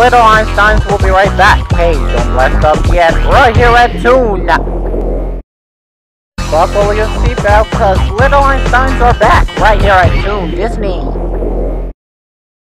Little Einsteins will be right back. Hey, don't rest up yet. Right here at Toon. Buckle your seatbelt, cause Little Einsteins are back. Right here at Toon Disney.